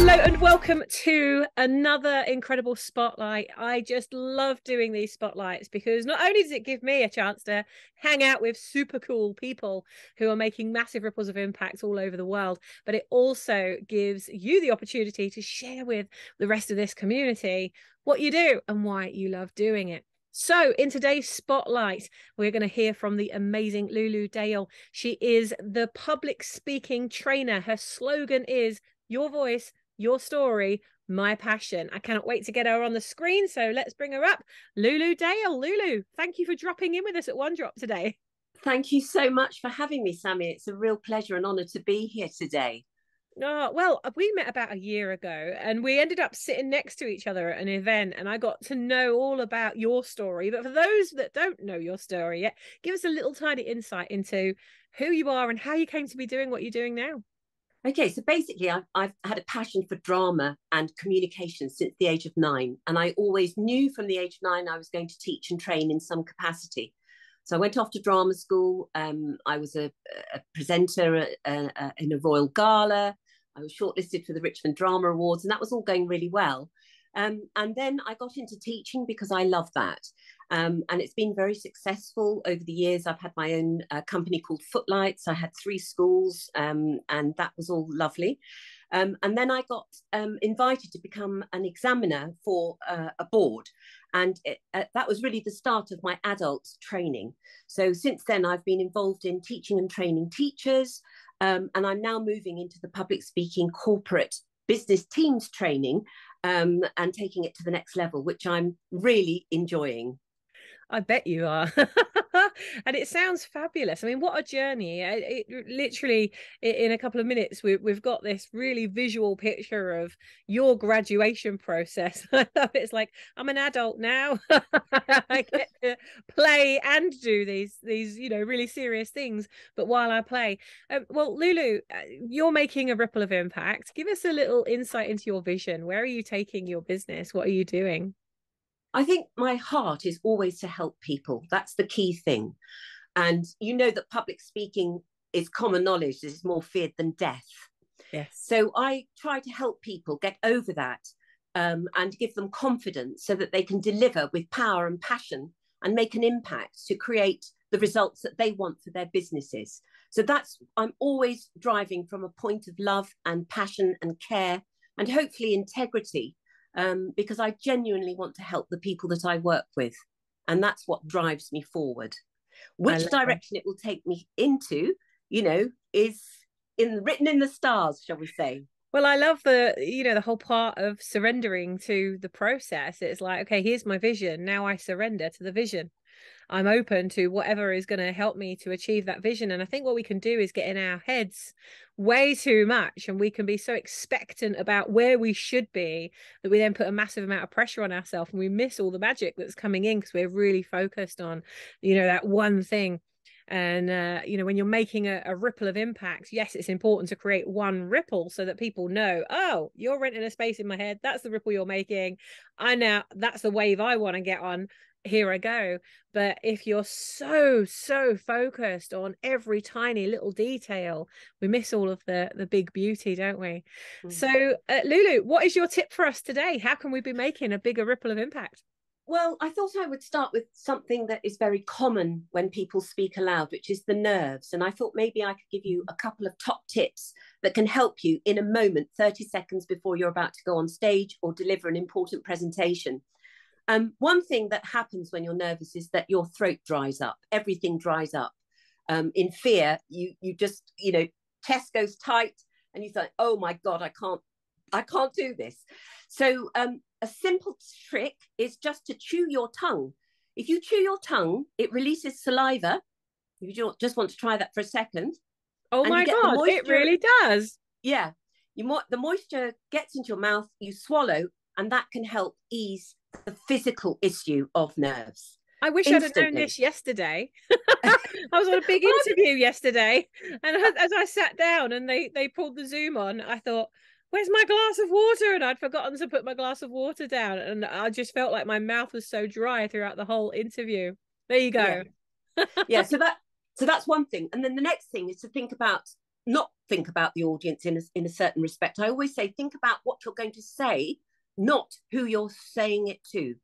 Hello and welcome to another incredible spotlight. I just love doing these spotlights because not only does it give me a chance to hang out with super cool people who are making massive ripples of impact all over the world, but it also gives you the opportunity to share with the rest of this community what you do and why you love doing it. So, in today's spotlight, we're going to hear from the amazing Lulu Dale. She is the public speaking trainer. Her slogan is Your voice, your story, my passion. I cannot wait to get her on the screen. So, let's bring her up. Lulu Dale. Lulu, thank you for dropping in with us at One Drop today. Thank you so much for having me, Sammy. It's a real pleasure and honor to be here today. Oh, well, uh, we met about a year ago and we ended up sitting next to each other at an event and I got to know all about your story. But for those that don't know your story yet, give us a little tiny insight into who you are and how you came to be doing what you're doing now. Okay, so basically, I've, I've had a passion for drama and communication since the age of nine. And I always knew from the age of nine I was going to teach and train in some capacity. So I went off to drama school. Um, I was a, a presenter in a royal gala. I was shortlisted for the Richmond Drama Awards, and that was all going really well. Um, and then I got into teaching because I love that. Um, and it's been very successful over the years. I've had my own uh, company called Footlights. I had three schools, um, and that was all lovely. Um, and then I got um, invited to become an examiner for uh, a board. And it, uh, that was really the start of my adult training. So since then, I've been involved in teaching and training teachers. Um, and I'm now moving into the public speaking corporate business teams training um, and taking it to the next level, which I'm really enjoying. I bet you are. and it sounds fabulous. I mean, what a journey. It, it literally, in a couple of minutes, we, we've got this really visual picture of your graduation process. it's like, I'm an adult now. I get to play and do these, these, you know, really serious things. But while I play, um, well, Lulu, uh, you're making a ripple of impact. Give us a little insight into your vision. Where are you taking your business? What are you doing? I think my heart is always to help people. That's the key thing. And you know that public speaking is common knowledge, is more feared than death. Yes. So I try to help people get over that um, and give them confidence so that they can deliver with power and passion and make an impact to create the results that they want for their businesses. So that's, I'm always driving from a point of love and passion and care and hopefully integrity um, because I genuinely want to help the people that I work with. And that's what drives me forward. Which direction it will take me into, you know, is in written in the stars, shall we say. Well, I love the, you know, the whole part of surrendering to the process. It's like, okay, here's my vision. Now I surrender to the vision. I'm open to whatever is going to help me to achieve that vision. And I think what we can do is get in our heads way too much and we can be so expectant about where we should be that we then put a massive amount of pressure on ourselves and we miss all the magic that's coming in because we're really focused on, you know, that one thing and uh, you know when you're making a, a, ripple of impact yes it's important to create one ripple so that people know oh you're renting a space in my head that's the ripple you're making i now that's the wave i want to get on here I go. But if you're so, so focused on every tiny little detail, we miss all of the, the big beauty, don't we? Mm. So, uh, Lulu, what is your tip for us today? How can we be making a bigger ripple of impact? Well, I thought I would start with something that is very common when people speak aloud, which is the nerves. And I thought maybe I could give you a couple of top tips that can help you in a moment, 30 seconds before you're about to go on stage or deliver an important presentation. Um, one thing that happens when you're nervous is that your throat dries up. Everything dries up. Um, in fear, you you just you know chest goes tight, and you think, oh my god, I can't I can't do this. So um, a simple trick is just to chew your tongue. If you chew your tongue, it releases saliva. You just want to try that for a second. Oh my god, it really does. Yeah, you mo- the moisture gets into your mouth. You swallow, and that can help ease the physical issue of nerves. I wish Instantly. I'd have known this yesterday. I was on a big interview yesterday, and as I sat down and they they pulled the Zoom on, I thought, "Where's my glass of water?" And I'd forgotten to put my glass of water down, and I just felt like my mouth was so dry throughout the whole interview. There you go. Yeah, yeah so that so that's one thing, and then the next thing is to think about not think about the audience in a, in a certain respect. I always say, think about what you're going to say, not who you're saying it to.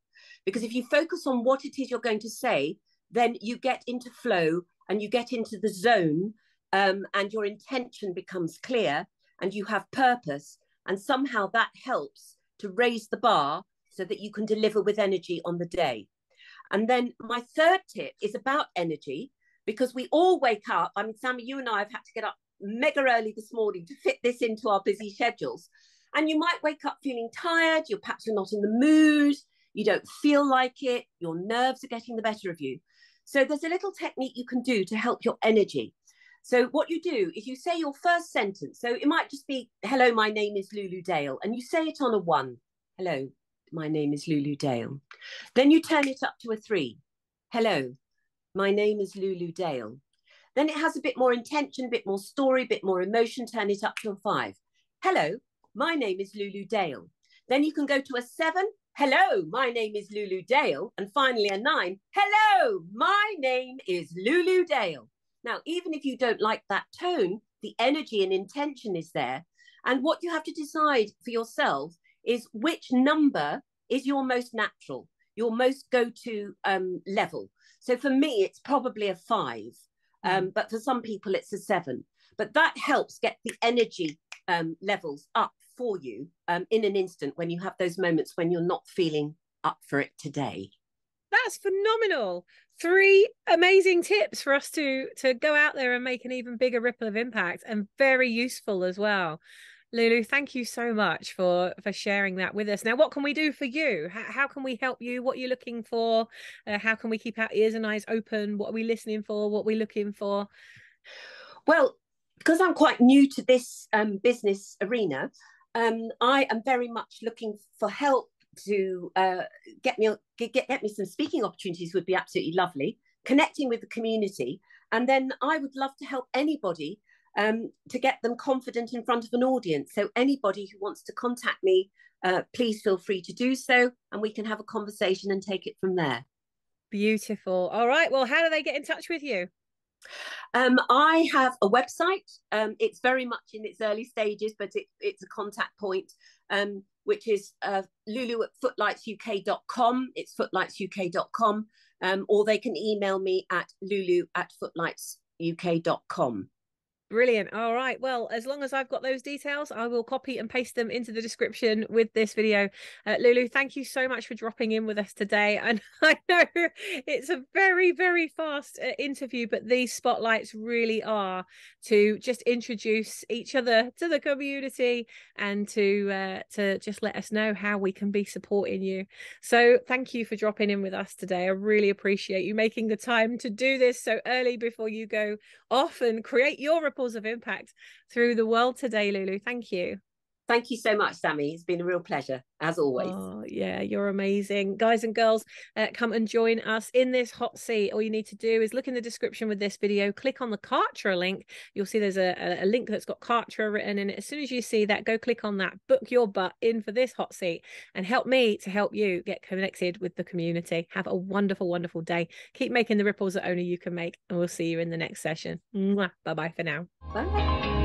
Because if you focus on what it is you're going to say, then you get into flow and you get into the zone um, and your intention becomes clear and you have purpose. And somehow that helps to raise the bar so that you can deliver with energy on the day. And then my third tip is about energy because we all wake up. I mean, Sammy, you and I have had to get up mega early this morning to fit this into our busy schedules. And you might wake up feeling tired, you're perhaps you're not in the mood, you don't feel like it, your nerves are getting the better of you. So there's a little technique you can do to help your energy. So what you do is you say your first sentence. So it might just be, hello, my name is Lulu Dale. And you say it on a one. Hello, my name is Lulu Dale. Then you turn it up to a three. Hello, my name is Lulu Dale. Then it has a bit more intention, a bit more story, a bit more emotion. Turn it up to a five. Hello, my name is Lulu Dale. Then you can go to a seven. Hello, my name is Lulu Dale. And finally, a nine. Hello, my name is Lulu Dale. Now, even if you don't like that tone, the energy and intention is there. And what you have to decide for yourself is which number is your most natural, your most go to um, level. So for me, it's probably a five, um, mm. but for some people, it's a seven. But that helps get the energy um, levels up for you um, in an instant when you have those moments when you're not feeling up for it today. That's phenomenal. Three amazing tips for us to to go out there and make an even bigger ripple of impact and very useful as well. Lulu, thank you so much for for sharing that with us. Now, what can we do for you? How, how can we help you? What are you looking for? Uh, how can we keep our ears and eyes open? What are we listening for? What are we looking for? Well, because I'm quite new to this um, business arena, um, I am very much looking for help to uh, get me get, get me some speaking opportunities would be absolutely lovely. Connecting with the community, and then I would love to help anybody um, to get them confident in front of an audience. So anybody who wants to contact me, uh, please feel free to do so, and we can have a conversation and take it from there. Beautiful. All right. Well, how do they get in touch with you? Um, I have a website. Um, it's very much in its early stages, but it, it's a contact point, um, which is uh, lulu at footlightsuk.com. It's footlightsuk.com. Um, or they can email me at lulu at footlightsuk.com. Brilliant. All right. Well, as long as I've got those details, I will copy and paste them into the description with this video. Uh, Lulu, thank you so much for dropping in with us today. And I know it's a very, very fast uh, interview, but these spotlights really are to just introduce each other to the community and to uh, to just let us know how we can be supporting you. So thank you for dropping in with us today. I really appreciate you making the time to do this so early before you go off and create your of impact through the world today, Lulu. Thank you. Thank you so much, Sammy. It's been a real pleasure, as always. Oh, yeah, you're amazing. Guys and girls, uh, come and join us in this hot seat. All you need to do is look in the description with this video, click on the Kartra link. You'll see there's a, a link that's got Kartra written in it. As soon as you see that, go click on that, book your butt in for this hot seat, and help me to help you get connected with the community. Have a wonderful, wonderful day. Keep making the ripples that only you can make, and we'll see you in the next session. Bye bye for now. Bye.